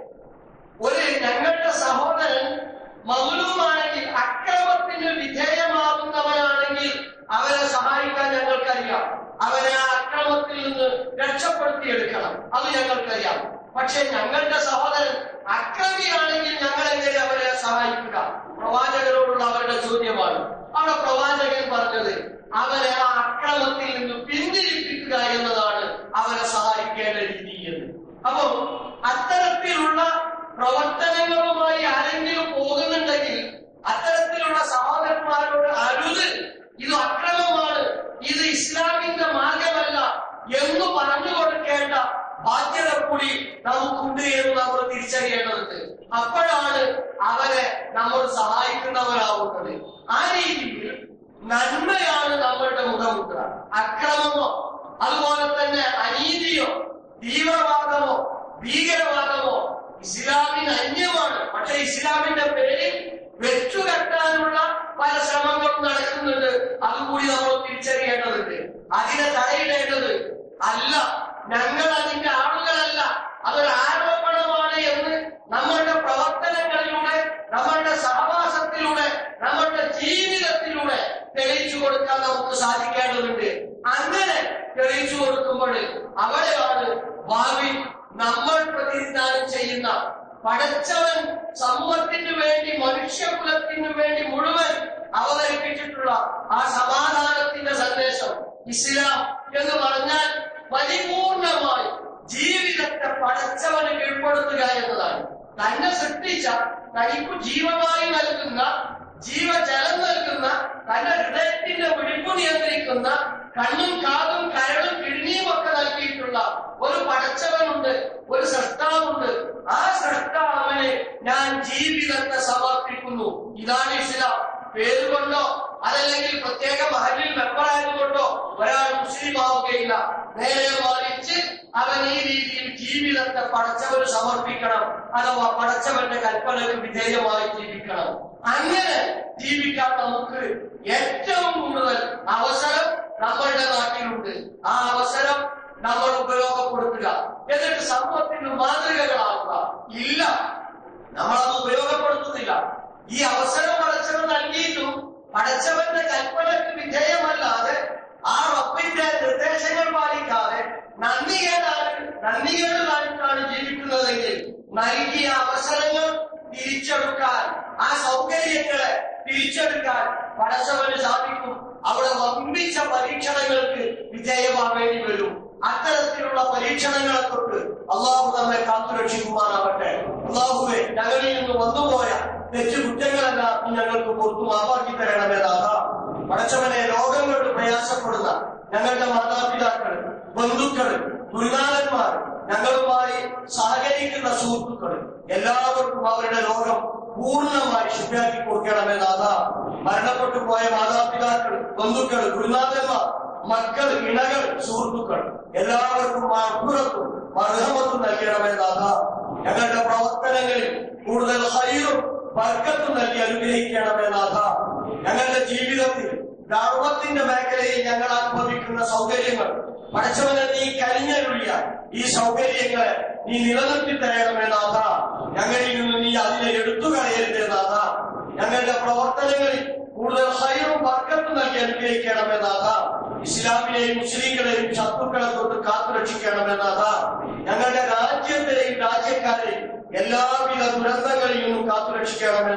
ഒരു ഞങ്ങളുടെ സഹോദരൻ മൗലൂമാണെങ്കിൽ അക്രമത്തിന് വിധേയമാകുന്നവനാണെങ്കിൽ അവരെ സഹായിക്കാൻ ഞങ്ങൾക്കറിയാം. അവനെ ആ അക്രമത്തിൽ നിന്ന് രക്ഷപ്പെടുത്തിയെടുക്കണം. അത് ഞങ്ങൾക്കറിയാം. പക്ഷെ ഞങ്ങളുടെ സഹോദരൻ അക്രമിയാണെങ്കിൽ ഞങ്ങൾ എങ്ങനെ അവരെ സഹായിക്കുക? പ്രവാചകരോടുള്ള അവരുടെ ചോദ്യമാണ്. അവിടെ പ്രവാചകൻ പറഞ്ഞത് അവരെ ആ അക്രമത്തിൽ നിന്ന് പിന്തിരിപ്പിക്കുക എന്നതാണ് അവരെ സഹായിക്കേണ്ട രീതി എന്ന്. അപ്പൊ അത്തരത്തിലുള്ള പ്രവർത്തനങ്ങളുമായി ആരെങ്കിലും പോകുന്നുണ്ടെങ്കിൽ അത്തരത്തിലുള്ള സഹോദരന്മാരോട് അരുത്. ഇത് അക്രമമാണ്. ഇത് ഇസ്ലാമിന്റെ മാർഗമല്ല എന്ന് പറഞ്ഞു കൊടുക്കേണ്ട ബാധ്യത കൂടി നമുക്കുണ്ട് എന്ന് നമ്മൾ തിരിച്ചറിയേണ്ടതുണ്ട്. അപ്പോഴാണ് അവരെ നമ്മൾ സഹായിക്കുന്നവരാവുന്നത്. ആ രീതിയിൽ നന്മയാണ് നമ്മളുടെ മുഖമുദ്ര. അക്രമമോ അതുപോലെ തന്നെ അനീതിയോ തീവ്രവാദമോ ഭീകരവാദമോ ഇസ്ലാമിന് അന്യമാണ്. പക്ഷെ ഇസ്ലാമിന്റെ പേരിൽ വെച്ചുകെട്ടാനുള്ള പല ശ്രമങ്ങളും നടക്കുന്നുണ്ട്. അതുകൂടി നമ്മൾ തിരിച്ചറിയേണ്ടതുണ്ട്. അതിനെ തടയിടേണ്ടത് അല്ല ഞങ്ങൾ അതിന്റെ ആളുകളല്ല. അതൊരു ആരോപണമാണ് എന്ന് നമ്മളുടെ പ്രവർത്തനങ്ങളിലൂടെ നമ്മളുടെ സഹവാസത്തിലൂടെ നമ്മളുടെ ജീവിതത്തിലൂടെ തെളിയിച്ചു കൊടുക്കാൻ നമുക്ക് സാധിക്കേണ്ടതുണ്ട്. അങ്ങനെ തെളിയിച്ചു കൊടുക്കുമ്പോൾ അവിടെയാണ് ഭാവി നമ്മൾ പ്രതിനിധാനം ചെയ്യുന്ന പടച്ചവൻ സമൂഹത്തിന് വേണ്ടി മനുഷ്യകുലത്തിന് വേണ്ടി മുഴുവൻ അവതരിപ്പിച്ചിട്ടുള്ള ആ സമാധാനത്തിന്റെ സന്ദേശം ഇസ്ലാം എന്ന് പറഞ്ഞാൽ പരിപൂർണമായി ജീവിതത്തെ പടച്ചവന് കീഴ്പ്പെടുത്തുക എന്നതാണ്. തന്നെ സൃഷ്ടിച്ച തനിക്കു ജീവമായി നൽകുന്ന ജീവജലം നൽകുന്ന തന്റെ ഹൃദയത്തിന്റെ ഒഴിപ്പ് നിയന്ത്രിക്കുന്ന കണ്ണും കാതും കരളും കിഡ്നിയും ഒക്കെ നൽകിയിട്ടുള്ള ഒരു പടച്ചവനുണ്ട് ഒരു സൃഷ്ടാവുണ്ട് ആ സൃഷ്ടാവനെ ഞാൻ ജീവിതത്തെ സമർപ്പിക്കുന്നു. ഇതാണ് ഇസ്ലാം പേരുകൊണ്ടോ അതല്ലെങ്കിൽ പ്രത്യേക മഹലിൽ മെമ്പറായതുകൊണ്ടോ ഒരാൾ മുസ്ലിം ആവുകയില്ല. നേരെ മറിച്ച് അവൻ ഈ രീതിയിൽ ജീവിതത്തെ പടച്ചവന് സമർപ്പിക്കണം അഥവാ പടച്ചവന്റെ കൽപ്പനക്ക് വിധേയമായി ജീവിക്കണം. അങ്ങനെ ജീവിക്കാൻ നമുക്ക് ഏറ്റവും കൂടുതൽ അവസരം നമ്മളുടെ നാട്ടിലുണ്ട്. ആ അവസരം നമ്മൾ ഉപയോഗപ്പെടുത്തുക. എന്നിട്ട് സമൂഹത്തിന് മാതൃകകളാക്കുക ഇല്ല. നമ്മളത് ഉപയോഗപ്പെടുത്തുന്നില്ല. ഈ അവസരം പടച്ചവൻ നൽകിയിട്ടും. പടച്ചവന്റെ കൽപ്പനക്ക് വിധേയമല്ലാതെ ആ റബ്ബിന്റെ നിർദ്ദേശങ്ങൾ പാലിക്കാതെ നന്ദികേടാണ് നന്ദികേട് കാണിച്ചാണ് ജീവിക്കുന്നതെങ്കിൽ നൽകിയ അവസരങ്ങൾ തിരിച്ചെടുക്കാൻ സൗകര്യങ്ങളെ തിരിച്ചെടുക്കാൻ പടച്ചവന് സാധിക്കും. അവിടെ വമ്പിച്ച പരീക്ഷണങ്ങൾക്ക് വിധേയമാവേണ്ടി വരും. അത്തരത്തിലുള്ള പരീക്ഷണങ്ങളെ തൊട്ട് അള്ളാഹു നമ്മെ കാത്തുരക്ഷിക്കുമാറാവട്ടെ. അള്ളാഹുവെ ഞങ്ങളിൽ നിന്ന് വന്നുപോയ തെറ്റു കുറ്റങ്ങളെല്ലാം ഞങ്ങൾക്ക് പുറത്തു മാപ്പാക്കി തരണമേ നാഥ പടച്ചവനെ രോഗം കൊണ്ട് പ്രയാസപ്പെടുന്ന ഞങ്ങളുടെ മാതാപിതാക്കൾ ബന്ധുക്കൾ ഗുരുനാഥന്മാർ ഞങ്ങളുമായി സഹകരിക്കുന്ന സുഹൃത്തുക്കൾ എല്ലാവർക്കും അവരുടെ ലോകം പൂർണമായി ശുദ്ധിയാക്കി കൊടുക്കണമേ നാഥ. മരണപ്പെട്ടു പോയ മാതാപിതാക്കൾ ബന്ധുക്കൾ ഗുരുനാഥന്മാർ മക്കൾ ഇണകൾ സുഹൃത്തുക്കൾ എല്ലാവർക്കും അപ്പുറത്തും മർഹമത്തും നൽകണമേ നാഥ. ഞങ്ങളുടെ പ്രവർത്തനങ്ങളിൽ കൂടുതൽ ഹൈറും വർക്കത്തും നൽകി അനുഗ്രഹിക്കണമേ നാഥ. ഞങ്ങളുടെ ജീവിതത്തിൽ ദാർവത്തിന്റെ മേഖലയിൽ ഞങ്ങൾ അനുഭവിക്കുന്ന സൗകര്യങ്ങൾ. പഠിച്ചവനെ നീ കരിഞ്ഞരുളിയ ഈ സൗകര്യങ്ങളെ നീ നിലനിർത്തി തരണമേ നാഥ. ഞങ്ങളിൽ നിന്ന് നീ അതിനെ എടുത്തു കളയരുതേ നാഥ. ഞങ്ങളുടെ പ്രവർത്തനങ്ങളിൽ കൂടുതൽ ഹൈറും വർക്കത്തും നൽകി അനുഗ്രഹിക്കണമേ നാഥ. ഇസ്ലാമിനെയും മുസ്ലിങ്ങളെയും ശത്രുക്കളെ തൊട്ട് കാത്തുരക്ഷിക്കണമേ നാഥ. ഞങ്ങളുടെ எல்லாவித துரந்தங்களையும் காத்து ரட்சிக்கிறோம்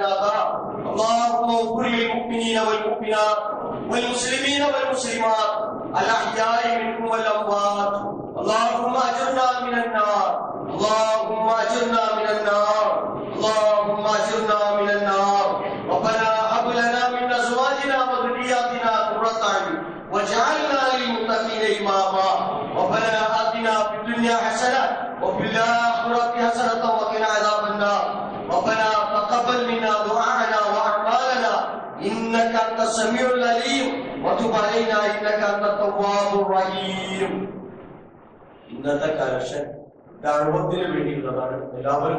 وجعلنا للمتقين اماما۔ ربنا اتنا في الدنيا حسنه وفي الآخرة حسنة وقنا عذاب النار ربنا تقبل منا دعاءنا وأعمالنا إنك أنت السميع العليم وتب علينا إنك أنت التواب الرحيم ഇന്നത്തെ കലക്ഷൻ ദാഴ്വത്തിന് വേണ്ടിയുള്ളതാണ് എല്ലാവരും